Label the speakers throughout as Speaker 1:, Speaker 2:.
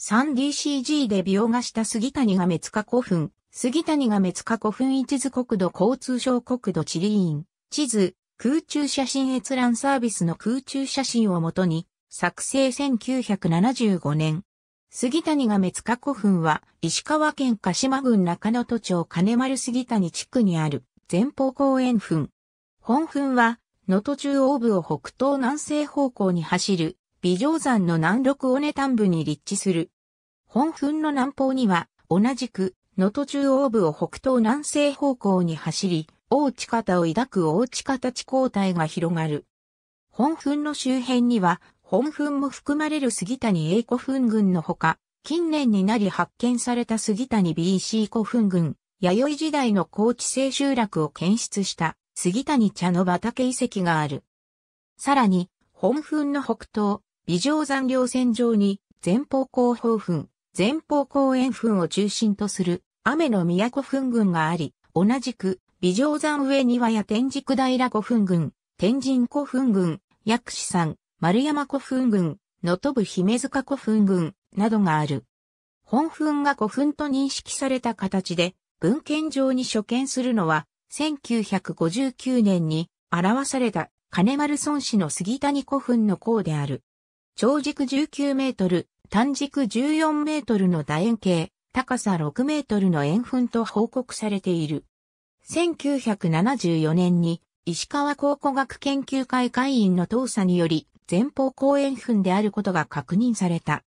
Speaker 1: 3DCG で描画した杉谷が滅化古墳、杉谷が滅化古墳一図国土交通省国土地理院、地図、空中写真閲覧サービスの空中写真をもとに、作成1975年。杉谷が滅化古墳は、石川県鹿島郡中野都町金丸杉谷地区にある。前方公園墳。本墳は、能登中央部を北東南西方向に走る、美城山の南六尾根端部に立地する。本墳の南方には、同じく、能登中央部を北東南西方向に走り、大地方を抱く大地方地高帯が広がる。本墳の周辺には、本墳も含まれる杉谷英古墳群のほか、近年になり発見された杉谷 BC 古墳群、弥生時代の高地性集落を検出した杉谷茶の畑遺跡がある。さらに、本墳の北東、美城山稜線上に前方後方墳、前方公園墳を中心とする雨の都墳群があり、同じく美城山上庭や天竺平古墳群、天神古墳群、薬師山、丸山古墳群、能登部姫塚古墳群などがある。本墳が古墳と認識された形で文献上に所見するのは1959年に表された金丸村市の杉谷古墳の項である。長軸19メートル、短軸14メートルの楕円形、高さ6メートルの円墳と報告されている。1974年に石川考古学研究会会員の調査により前方後円墳であることが確認された。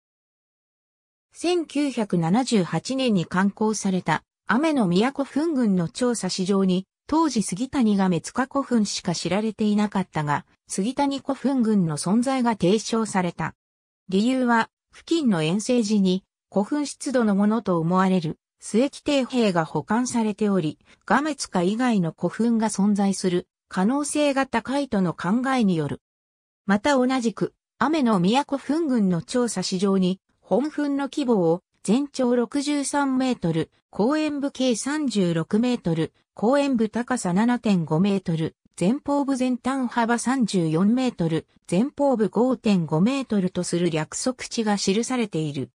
Speaker 1: 1978年に刊行された雨の都墳群の調査史上に当時杉谷が滅化古墳しか知られていなかったが、杉谷古墳群の存在が提唱された。理由は、付近の遠征時に古墳湿度のものと思われる末規定兵が保管されており、画滅化以外の古墳が存在する可能性が高いとの考えによる。また同じく、雨の都墳群の調査史上に、本墳の規模を全長63メートル、公園部径36メートル、公園部高さ7.5メートル、前方部全端幅34メートル、前方部5.5メートルとする略測値が記されている。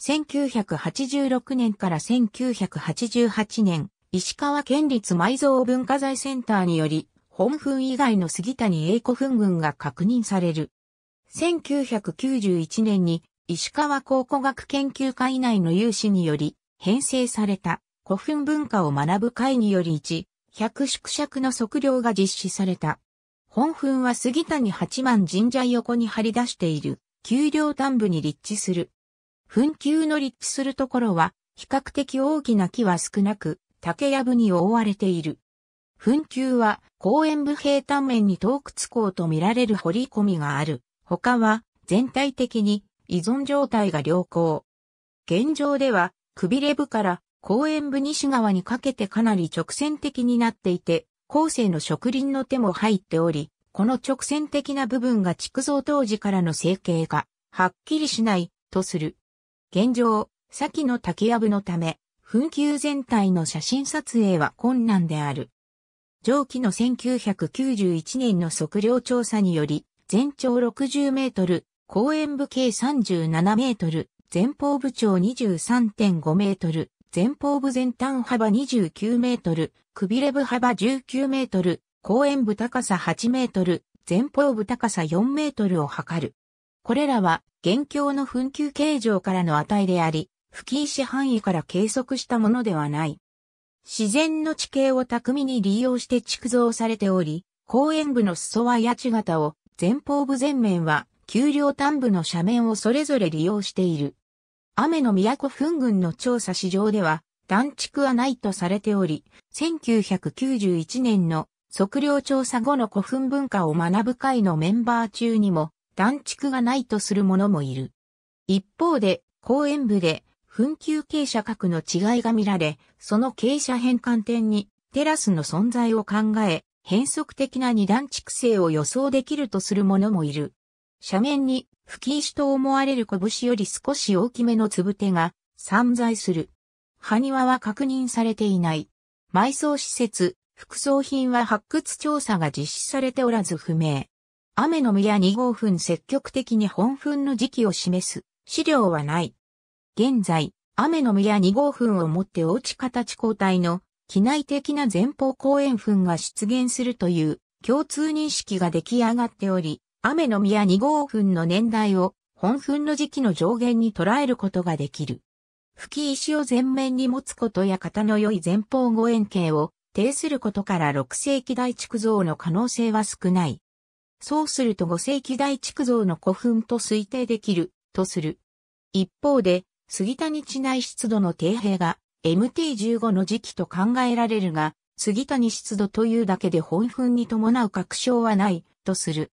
Speaker 1: 1986年から1988年、石川県立埋蔵文化財センターにより、本墳以外の杉谷英古墳群が確認される。1991年に石川考古学研究会内の有志により編成された古墳文化を学ぶ会により1、100縮尺の測量が実施された。本墳は杉谷八幡神社横に張り出している、丘陵端部に立地する。墳丘の立地するところは、比較的大きな木は少なく、竹やぶに覆われている。墳丘は、公園部平坦面に洞窟口と見られる掘り込みがある。他は、全体的に依存状態が良好。現状では、くびれ部から公園部西側にかけてかなり直線的になっていて、後世の植林の手も入っており、この直線的な部分が築造当時からの成形がはっきりしないとする。現状、先の竹やぶのため、墳丘全体の写真撮影は困難である。上記の1991年の測量調査により、全長60メートル、公園部径37メートル、前方部長23.5メートル、前方部全端幅29メートル、くびれ部幅19メートル、公園部高さ8メートル、前方部高さ4メートルを測る。これらは、現況の墳丘形状からの値であり、吹き石範囲から計測したものではない。自然の地形を巧みに利用して築造されており、公園部の裾は八千型を、前方部前面は、丘陵端部の斜面をそれぞれ利用している。雨の都墳群の調査市場では、断築はないとされており、1991年の測量調査後の古墳文化を学ぶ会のメンバー中にも、断築がないとする者もいる。一方で、公園部で、墳丘傾斜角の違いが見られ、その傾斜変換点にテラスの存在を考え、変則的な二段築成を予想できるとする者もいる。斜面に吹き石と思われる拳より少し大きめのつぶてが散在する。埴輪は確認されていない。埋葬施設、副葬品は発掘調査が実施されておらず不明。雨の宮2号分積極的に本分の時期を示す資料はない。現在、雨の宮2号墳をもって大地形交代の機内的な前方後円墳が出現するという共通認識が出来上がっており、雨の宮2号墳の年代を本墳の時期の上限に捉えることができる。吹き石を前面に持つことや型の良い前方後円形を呈することから6世紀大築造の可能性は少ない。そうすると5世紀大築造の古墳と推定できる、とする。一方で、杉谷地内湿度の底辺が MT15 の時期と考えられるが、杉谷湿度というだけで本墳に伴う確証はない、とする。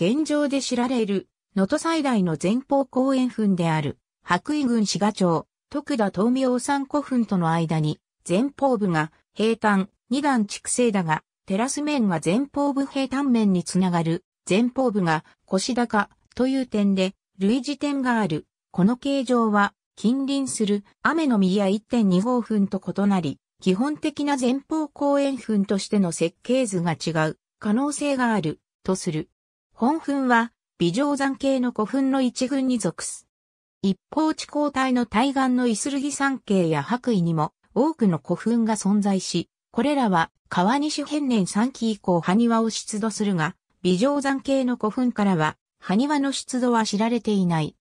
Speaker 1: 現状で知られる、能登最大の前方後円墳である、白衣郡志賀町、徳田東明山古墳との間に、前方部が平坦、二段畜生だが、テラス面が前方部平坦面につながる、前方部が腰高という点で、類似点がある。この形状は、近隣する雨の宮1.2号墳と異なり、基本的な前方後円墳としての設計図が違う可能性がある、とする。本墳は、微乗山系の古墳の一群に属す。一方地交帯の対岸のイスルギ山系や白衣にも多くの古墳が存在し、これらは川西変年3期以降埴輪を出土するが、微乗山系の古墳からは埴輪の出土は知られていない。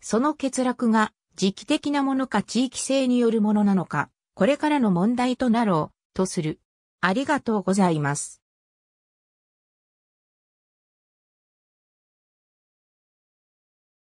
Speaker 1: その欠落が時期的なものか地域性によるものなのか、これからの問題となろう、とする。ありがとうございます。